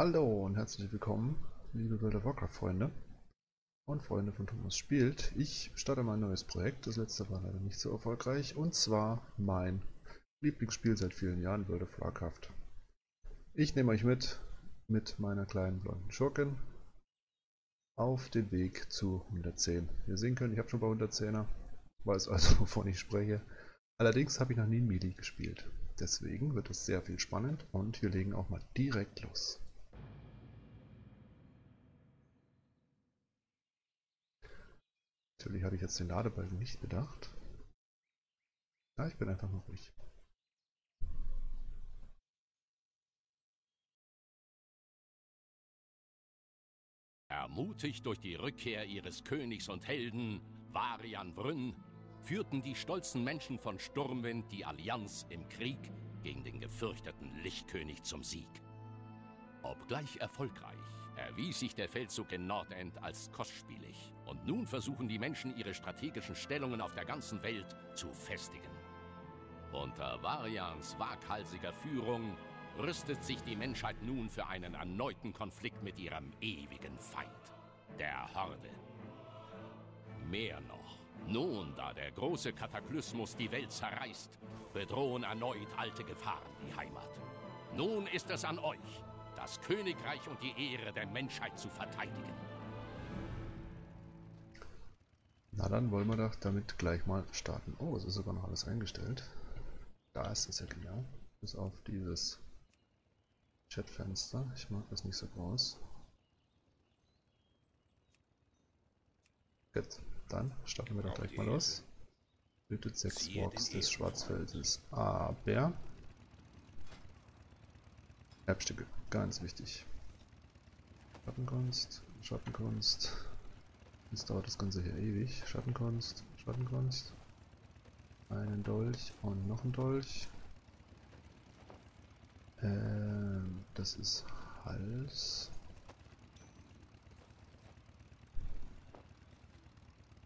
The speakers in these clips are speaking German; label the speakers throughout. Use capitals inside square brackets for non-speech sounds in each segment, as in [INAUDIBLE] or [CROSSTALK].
Speaker 1: Hallo und herzlich willkommen, liebe World of Warcraft Freunde und Freunde von Thomas Spielt. Ich starte mein neues Projekt, das letzte war leider nicht so erfolgreich, und zwar mein Lieblingsspiel seit vielen Jahren, World of Warcraft. Ich nehme euch mit, mit meiner kleinen blonden Schurkin, auf den Weg zu 110. Wie ihr sehen könnt, ich habe schon bei 110er, weiß also, [LAUGHS] wovon ich spreche. Allerdings habe ich noch nie Melee gespielt. Deswegen wird es sehr viel spannend und wir legen auch mal direkt los. Natürlich habe ich jetzt den Ladebalken nicht bedacht. Ja, ich bin einfach mal ruhig.
Speaker 2: Ermutigt durch die Rückkehr ihres Königs und Helden, Varian Brünn, führten die stolzen Menschen von Sturmwind die Allianz im Krieg gegen den gefürchteten Lichtkönig zum Sieg. Obgleich erfolgreich, erwies sich der Feldzug in Nordend als kostspielig. Und nun versuchen die Menschen ihre strategischen Stellungen auf der ganzen Welt zu festigen. Unter Varians waghalsiger Führung rüstet sich die Menschheit nun für einen erneuten Konflikt mit ihrem ewigen Feind, der Horde. Mehr noch, nun da der große Kataklysmus die Welt zerreißt, bedrohen erneut alte Gefahren die Heimat. Nun ist es an euch, das Königreich und die Ehre der Menschheit zu verteidigen.
Speaker 1: Na dann wollen wir doch damit gleich mal starten. Oh, es ist sogar noch alles eingestellt. Da ist es ja genau. Bis auf dieses Chatfenster. Ich mag das nicht so groß. Gut, dann starten wir doch gleich mal los. Tötet sechs Walks des Schwarzfeldes. Aber Erbstücke, ganz wichtig. Schattenkunst, Schattenkunst. Jetzt dauert das Ganze hier ewig. Schattenkunst, Schattenkunst. Einen Dolch und noch ein Dolch. Ähm, das ist Hals.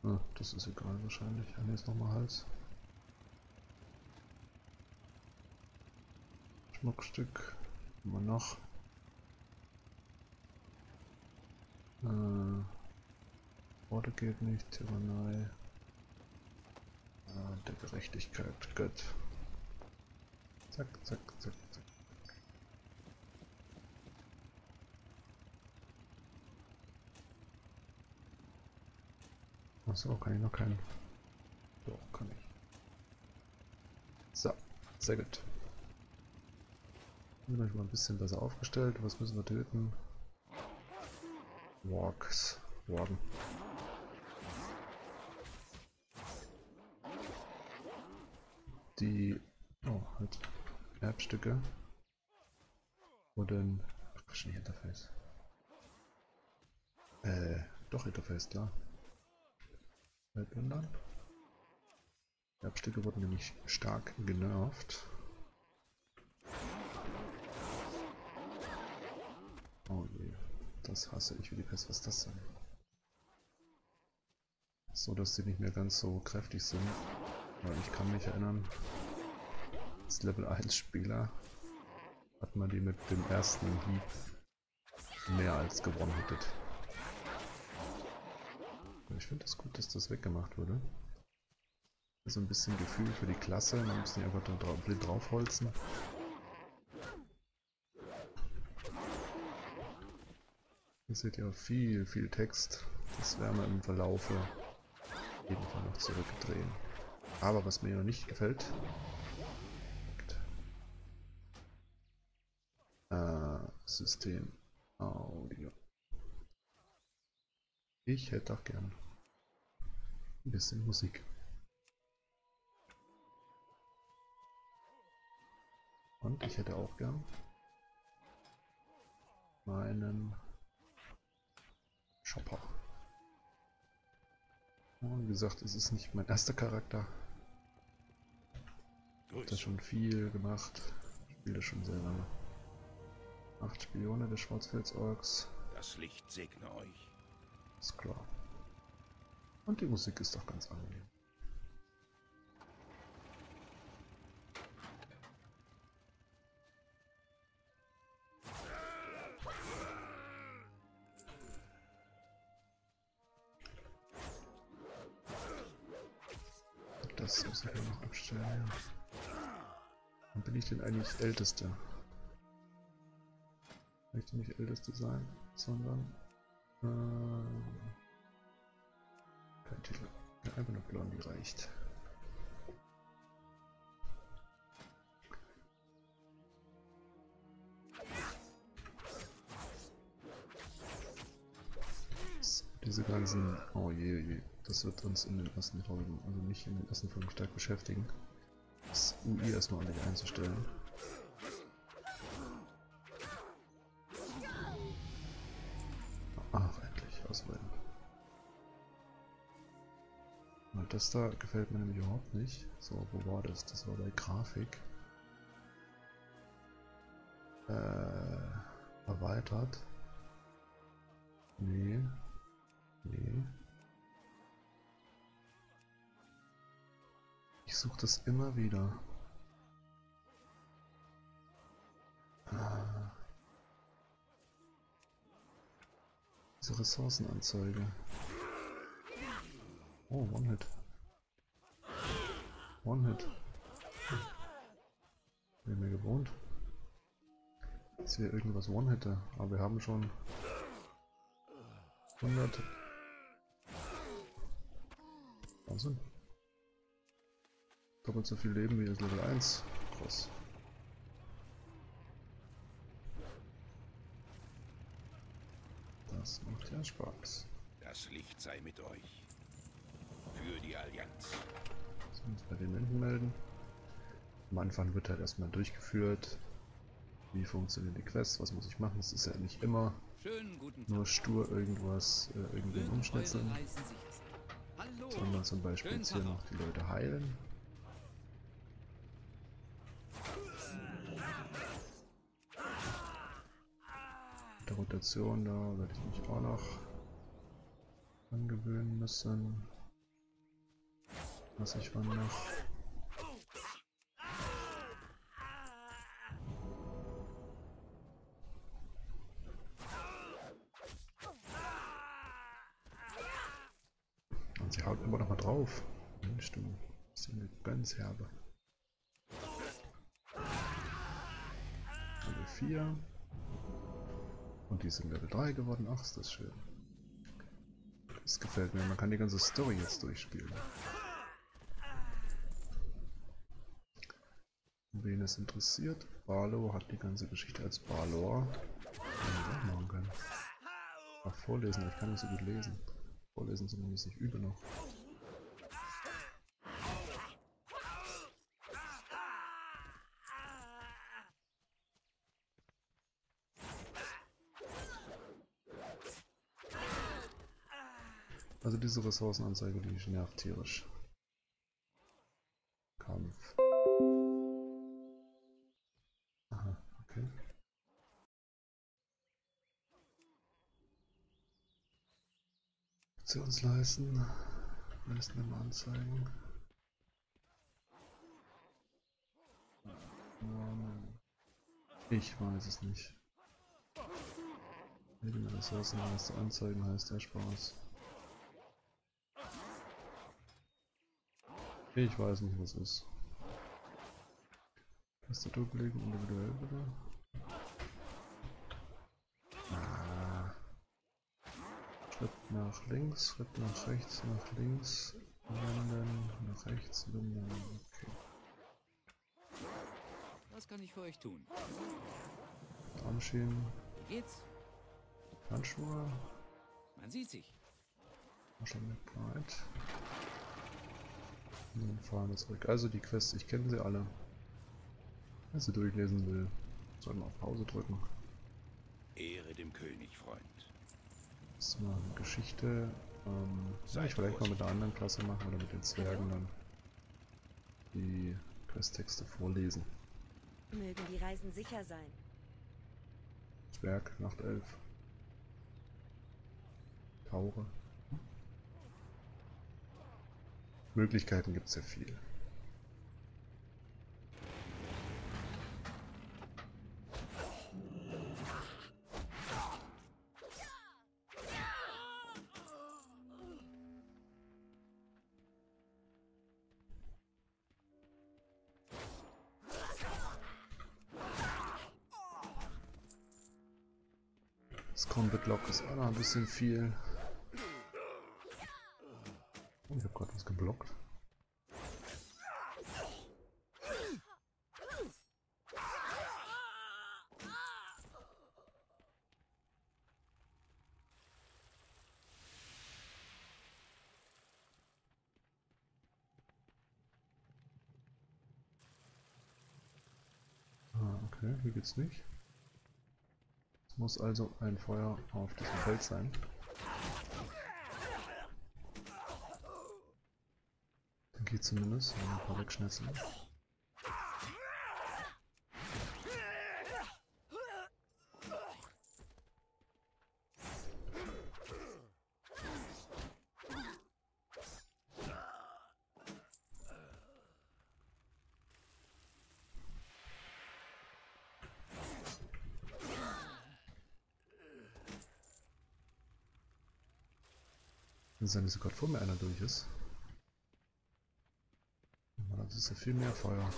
Speaker 1: Ah, das ist egal wahrscheinlich. Ah, ist nochmal Hals. Schmuckstück. Immer noch. Äh, Worte geht nicht, Tyrannei. Ah, der Gerechtigkeit, Gott. Zack, zack, zack, zack. Achso, kann ich noch keinen. Doch, kann ich. So, sehr gut. Sind wir mal ein bisschen besser aufgestellt. Was müssen wir töten? Walks. Wagen. Die. Oh, halt. Erbstücke. Wurden. Ach, nicht Interface. Äh, doch Interface, klar. Weltwundern. Erbstücke wurden nämlich stark genervt. Oh je, das hasse ich wie die Pest. Was ist das denn? So, dass sie nicht mehr ganz so kräftig sind. Weil ich kann mich erinnern, als Level 1 Spieler hat man die mit dem ersten Hieb mehr als gewonnen hättet. Ich finde es das gut, dass das weggemacht wurde. So ein bisschen Gefühl für die Klasse, man muss nicht einfach da blind draufholzen. Hier seht ihr viel, viel Text. Das werden wir im Verlaufe auf jeden Fall noch zurückdrehen. Aber was mir noch nicht gefällt, äh, System Audio. Ich hätte auch gern ein bisschen Musik. Und ich hätte auch gern meinen Shopper. wie gesagt, es ist nicht mein erster Charakter. Ich habe schon viel gemacht. Ich spiele schon sehr lange. Acht Spione des Schwarzfeldsorks.
Speaker 2: Das Licht segne euch.
Speaker 1: Ist klar. Und die Musik ist doch ganz angenehm. Denn eigentlich Älteste? Ich möchte nicht Älteste sein, sondern... Äh, kein Titel. Einfach nur Blondie reicht. diese ganzen... Oh je, je, das wird uns in den ersten Folgen, also nicht in den ersten Folgen stark beschäftigen. UI erstmal ordentlich einzustellen. Ach, endlich, auswählen. Weil das da gefällt mir nämlich überhaupt nicht. So, wo war das? Das war bei Grafik. Äh, erweitert. Nee, Nee. Ich suche das immer wieder. Diese Ressourcenanzeige. Oh, One-Hit. One-Hit. Haben ja gewohnt. Dass wir irgendwas One-Hitte, aber wir haben schon 100 Wahnsinn. Doppelt so viel Leben wie das Level 1. Krass. Das macht ja Spaß.
Speaker 2: Das Licht sei mit euch. Für die Allianz.
Speaker 1: So, uns bei den Menschen melden. Am Anfang wird halt erstmal durchgeführt. Wie funktionieren die Quests? Was muss ich machen? Es ist ja nicht immer nur stur irgendwas, äh, irgendwen umschnitzeln sondern zum Beispiel jetzt hier noch die Leute heilen. Der Rotation, da werde ich mich auch noch angewöhnen müssen. Was ich wann noch. sie haut immer noch mal drauf. Mensch, du bist eine ganz herbe. Level 4. Die sind Level 3 geworden. Ach, ist das schön. Das gefällt mir. Man kann die ganze Story jetzt durchspielen. Wen es interessiert, Barlow hat die ganze Geschichte als Barlor. machen können. Ach, vorlesen, ich kann nicht so gut lesen. Vorlesen zumindest, ich übe noch. Diese Ressourcenanzeige, die nervt tierisch. Kampf. Aktionsleisten. Leisten immer anzeigen. Ich weiß es nicht. Irgendeine Ressourcenleiste anzeigen heißt der Spaß. Ich weiß nicht, was ist. Tastatur belegen individuell bitte. Schritt nach links, Schritt nach rechts, nach links, wenden, nach rechts, wenden. Okay.
Speaker 3: Was kann ich für euch tun?
Speaker 1: Armschienen.
Speaker 3: Wie geht's?
Speaker 1: Handschuhe.
Speaker 3: Man sieht sich.
Speaker 1: Mit breit. Und dann fahren wir zurück. Also die Quests, ich kenne sie alle. Wer sie durchlesen will, soll man auf Pause drücken.
Speaker 2: Ehre dem König, Freund.
Speaker 1: Das war eine Geschichte. Ähm, ja, ich vielleicht mal mit der anderen Klasse machen oder mit den Zwergen dann die Questtexte vorlesen.
Speaker 4: Mögen die Reisen sicher sein.
Speaker 1: Zwerg, Nachtelf. Taure. Möglichkeiten gibt es ja viel. Das Combat Lock ist auch noch ein bisschen viel. Geblockt. Ah, okay, hier geht's nicht. Es muss also ein Feuer auf diesem Feld sein. Geht zumindest, wenn ein paar wegschnetzeln. Kann sein, dass gerade vor mir einer durch ist. Ja viel mehr Feuer.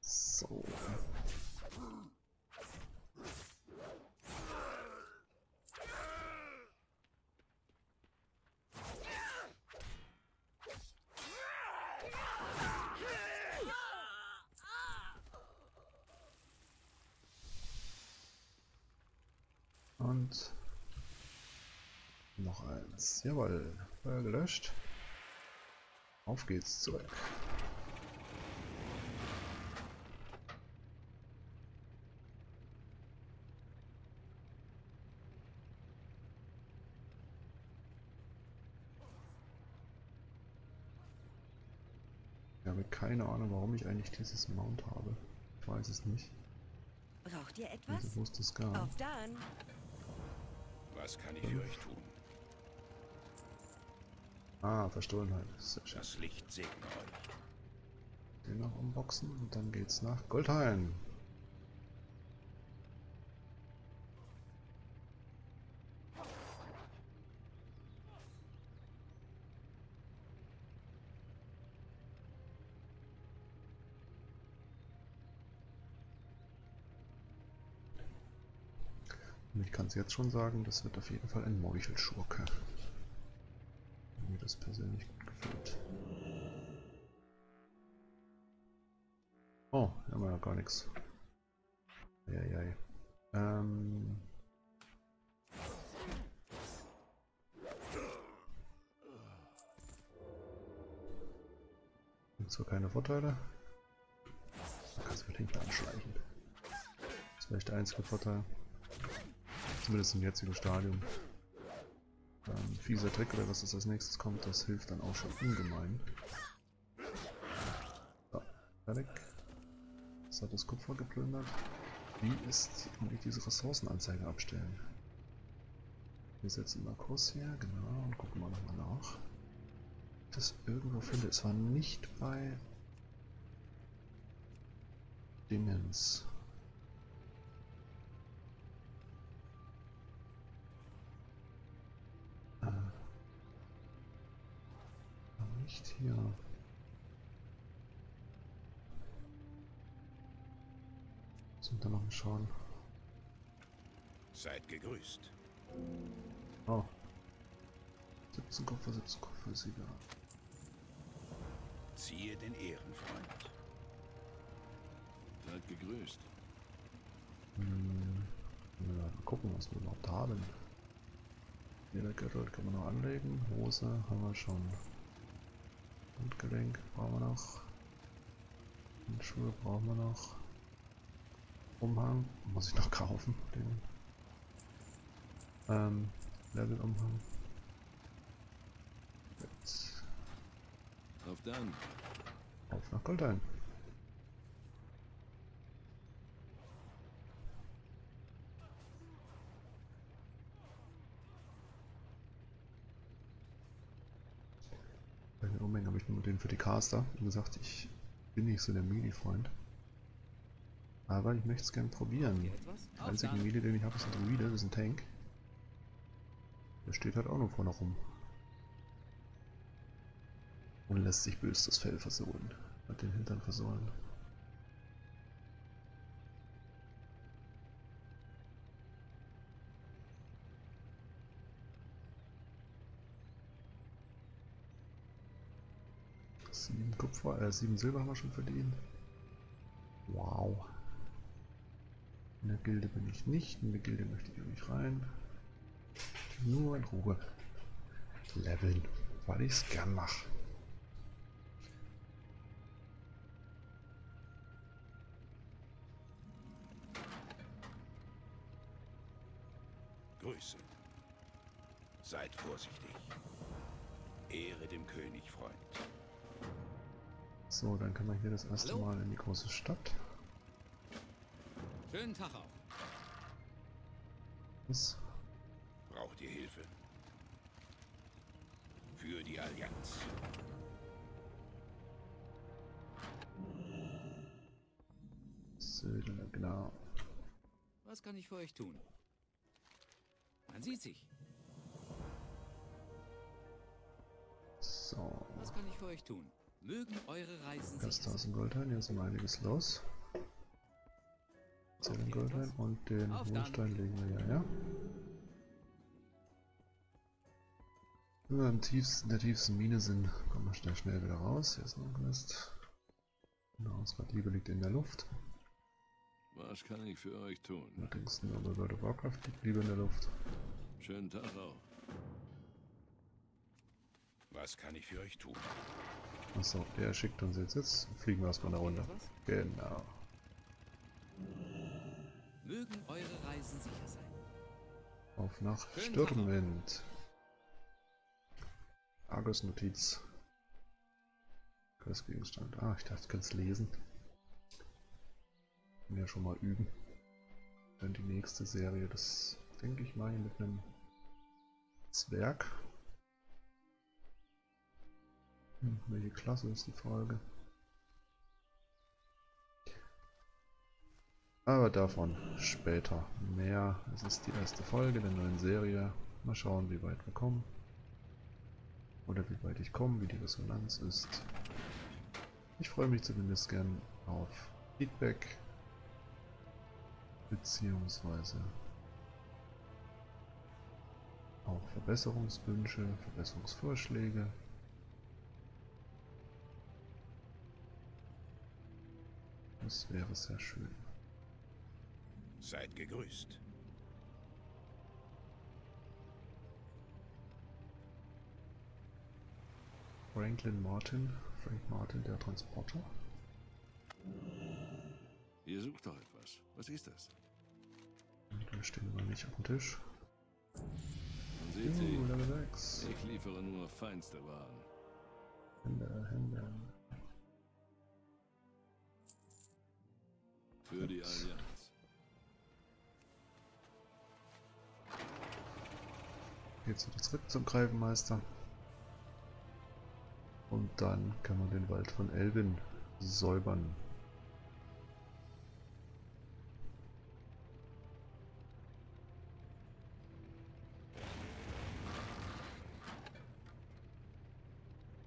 Speaker 1: So. Und noch eins. Jawohl, Feuer gelöscht. Auf geht's zurück. Ich habe keine Ahnung, warum ich eigentlich dieses Mount habe. Ich weiß es nicht.
Speaker 4: Braucht ihr
Speaker 1: Wieso
Speaker 4: etwas?
Speaker 1: wusste es gar
Speaker 4: Auf dann.
Speaker 5: Was kann ich für euch tun?
Speaker 1: Ah, Verstohlenheit. Sehr schön.
Speaker 5: Das Licht segne euch.
Speaker 1: Den noch unboxen und dann geht's nach Goldhain. Kann es jetzt schon sagen, das wird auf jeden Fall ein Meuchelschurke. Mir das persönlich gut gefällt. Oh, haben wir ja gar nichts. Eieiei. Ähm. Gibt zwar keine Vorteile. Man kann es mit hinten anschleichen. Das ist vielleicht der einzige Vorteil. Zumindest im jetzigen Stadium. Ähm, fieser Trick oder was das als nächstes kommt, das hilft dann auch schon ungemein. So, fertig. Das hat das Kupfer geplündert. Wie ist kann ich diese Ressourcenanzeige abstellen? Wir setzen mal Kurs hier, genau, und gucken mal nochmal nach. Ich das irgendwo finde. Es war nicht bei Dingens. Aber nicht hier. Sind da noch mal schauen.
Speaker 5: Seid gegrüßt.
Speaker 1: Oh. 17 Kupfer, 17 Kupfer, Sieger.
Speaker 5: Ziehe den Ehrenfreund.
Speaker 6: Seid gegrüßt.
Speaker 1: Hm. Ja, mal gucken, was wir überhaupt haben. Ledergürtel kann man noch anlegen. Hose haben wir schon. Handgelenk brauchen wir noch. Und Schuhe brauchen wir noch. Umhang muss ich noch kaufen. Den ähm, Levelumhang.
Speaker 6: Auf dann.
Speaker 1: auf nach Goldhain. Umhängen habe ich nur den für die Caster. Wie gesagt, ich bin nicht so der Melee-Freund. Aber ich möchte es gerne probieren. Der einzige Melee, den ich habe, ist ein Druide, das ist ein Tank. Der steht halt auch noch vorne rum. Und lässt sich bös das Fell versohlen. Hat den Hintern versohlen. Sieben Kupfer, äh, sieben Silber haben wir schon verdient. Wow. In der Gilde bin ich nicht, in der Gilde möchte ich auch nicht rein. Nur in Ruhe leveln, weil ich es gern mache.
Speaker 5: Grüße. Seid vorsichtig. Ehre dem König, Freund.
Speaker 1: So, dann kann man hier das erste
Speaker 3: Hallo?
Speaker 1: Mal in die große Stadt.
Speaker 3: Schönen Tag auch.
Speaker 1: Was?
Speaker 5: Braucht ihr Hilfe? Für die Allianz.
Speaker 1: Södler, genau.
Speaker 3: Was kann ich für euch tun? Man sieht sich. Kann ich für euch tun? Mögen eure Reisen sein.
Speaker 1: 1000 Goldheim, hier ist immer einiges los. 10 Goldheim und den. Mondstein legen wir ja, ja. Wenn wir im tiefsten, der tiefsten Mine sind, kommen wir schnell, schnell wieder raus. Hier ist noch ein Quest. Genau, unsere Liebe liegt in der Luft.
Speaker 6: Was kann ich für euch tun?
Speaker 1: Allerdings nur bei World of Warcraft liegt Liebe in der Luft.
Speaker 6: Schönen Tag auch.
Speaker 5: Was kann ich für euch tun?
Speaker 1: Achso, der schickt uns jetzt. Jetzt fliegen wir erstmal eine Runde. Genau.
Speaker 3: Mögen eure Reisen sicher sein.
Speaker 1: Auf nach. Sturmwind. Argus Notiz. Questgegenstand. Ah, ich dachte, ich kann es lesen. Können ja schon mal üben. Dann die nächste Serie, das denke ich mal hier mit einem Zwerg. Hm, welche Klasse ist die Frage? Aber davon später mehr. Es ist die erste Folge der neuen Serie. Mal schauen, wie weit wir kommen. Oder wie weit ich komme, wie die Resonanz ist. Ich freue mich zumindest gern auf Feedback. Beziehungsweise auch Verbesserungswünsche, Verbesserungsvorschläge. Das wäre sehr schön.
Speaker 5: Seid gegrüßt.
Speaker 1: Franklin Martin, Frank Martin, der Transporter.
Speaker 6: Ihr sucht doch etwas. Was ist das?
Speaker 1: Und wir stehen immer nicht auf dem Tisch.
Speaker 6: Man sieht sie.
Speaker 1: Uh, Level 6.
Speaker 6: Ich liefere nur feinste Waren.
Speaker 1: Hände, Hände. Jetzt wieder zurück zum Greifenmeister. Und dann kann man den Wald von Elvin säubern.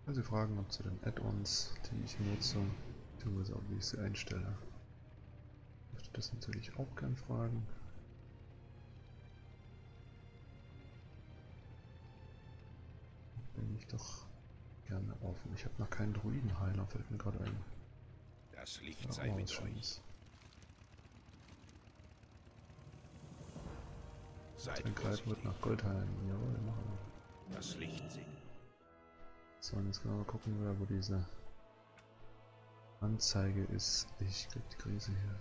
Speaker 1: Also fragen, ob zu den Add-ons, die ich nutze, beziehungsweise auch wie ich sie einstelle. Ich möchte das natürlich auch gern fragen. Ich doch gerne offen. Ich habe noch keinen Druidenheiler, fällt mir gerade ein.
Speaker 5: Das Licht sei
Speaker 1: auch
Speaker 5: mit.
Speaker 1: Schönes.
Speaker 5: Seid
Speaker 1: Ein Greif wird nach Goldheim. Jawohl, machen wir.
Speaker 5: Das Licht segnet.
Speaker 1: So, und jetzt können wir mal gucken, wer- wo diese Anzeige ist. Ich krieg die Krise hier.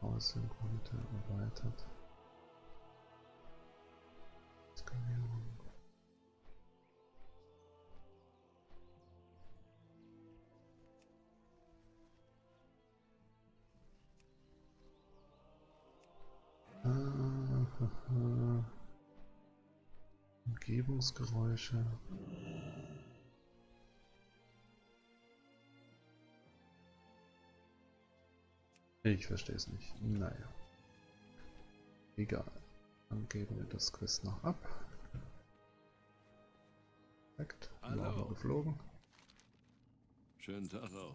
Speaker 1: Aussynchronite erweitert. Skalierung. Ah, Umgebungsgeräusche. Ich verstehe es nicht. Naja. Egal. Dann geben wir das Quest noch ab. Perfekt.
Speaker 6: Hallo.
Speaker 1: Geflogen.
Speaker 6: Schönen Tag auch.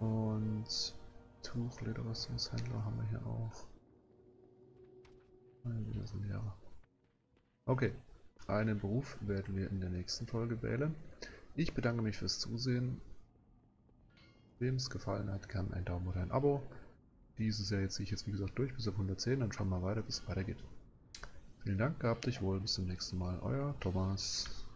Speaker 1: Und Tuchlederrüstungshändler haben wir hier auch. Ah, Wieder so ein Lehrer. Okay, einen Beruf werden wir in der nächsten Folge wählen. Ich bedanke mich fürs Zusehen. Wem es gefallen hat, kann ein Daumen oder ein Abo. Diese Serie ziehe ich jetzt wie gesagt durch bis auf 110, dann schauen wir weiter, bis es weitergeht. Vielen Dank, gehabt euch wohl, bis zum nächsten Mal, euer Thomas.